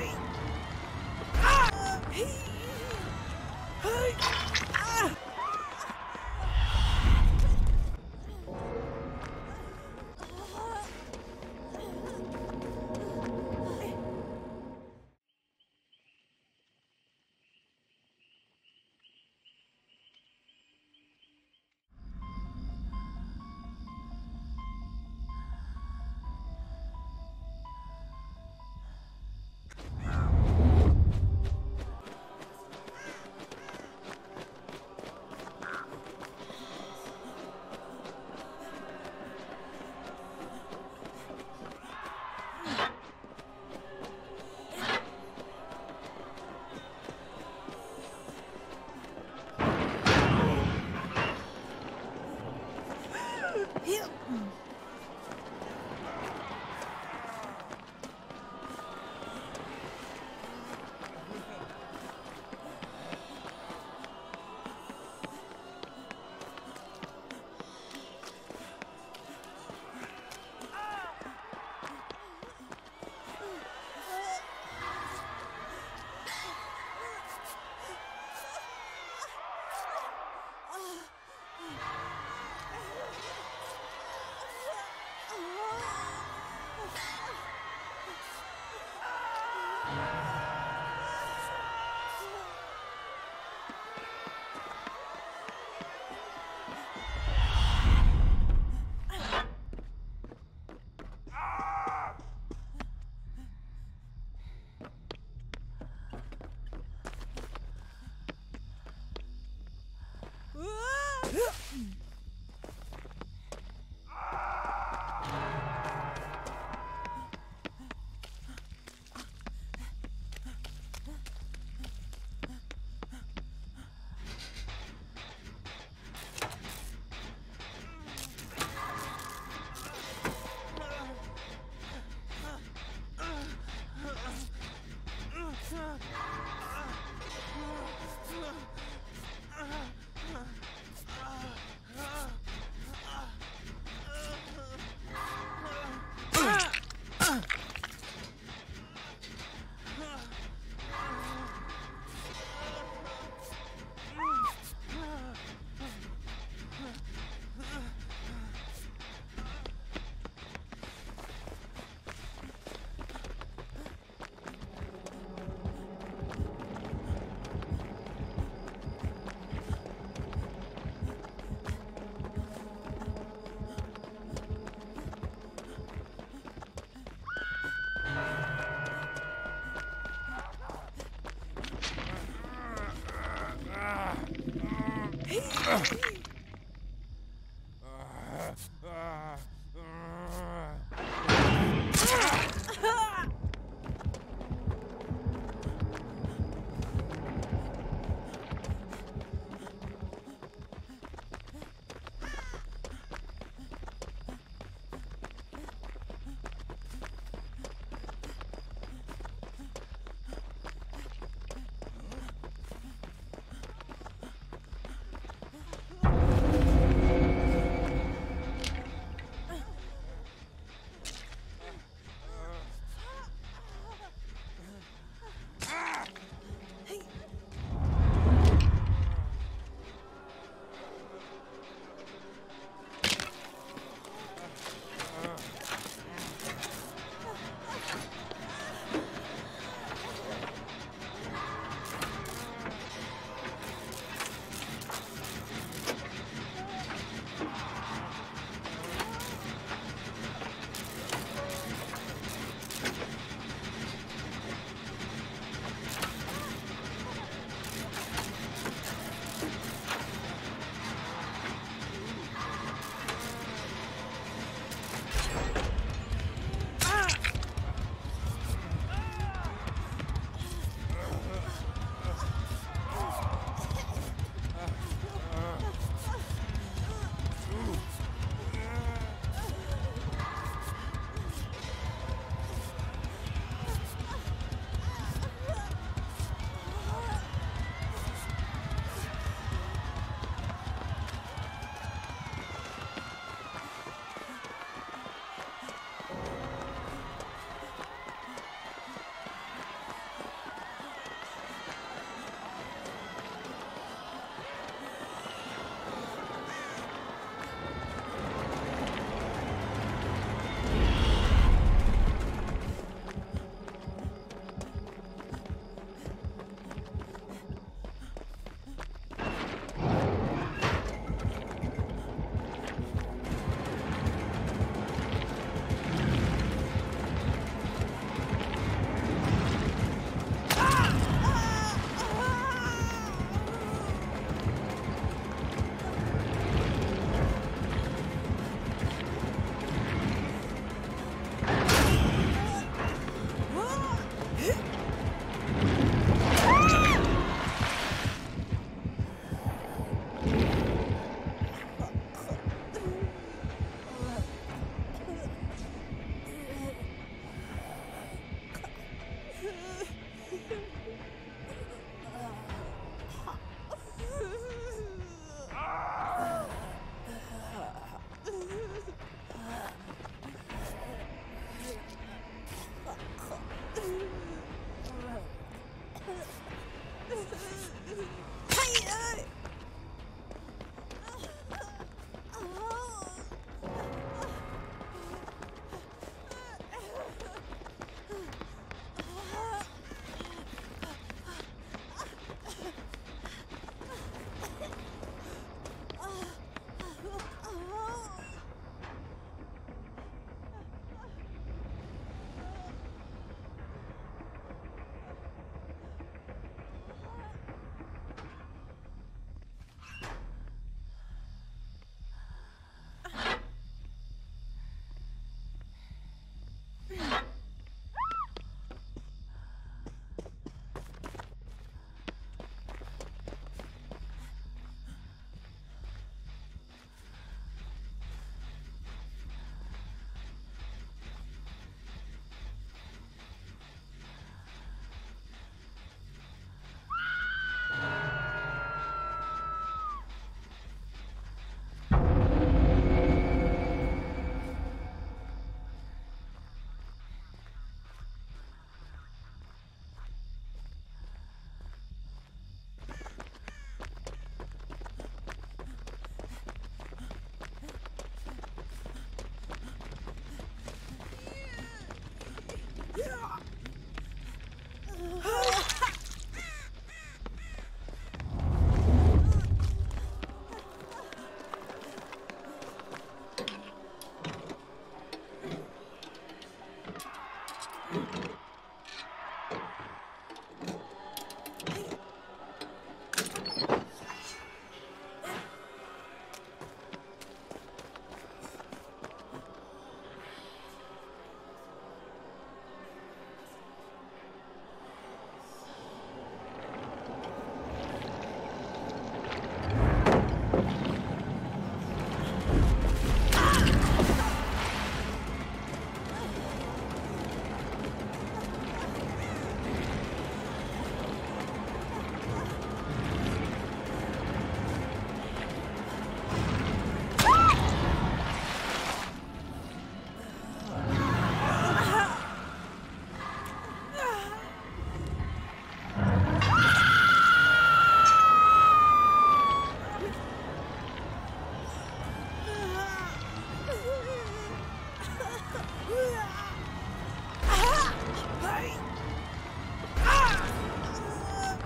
Hey! Ah.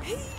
Hey!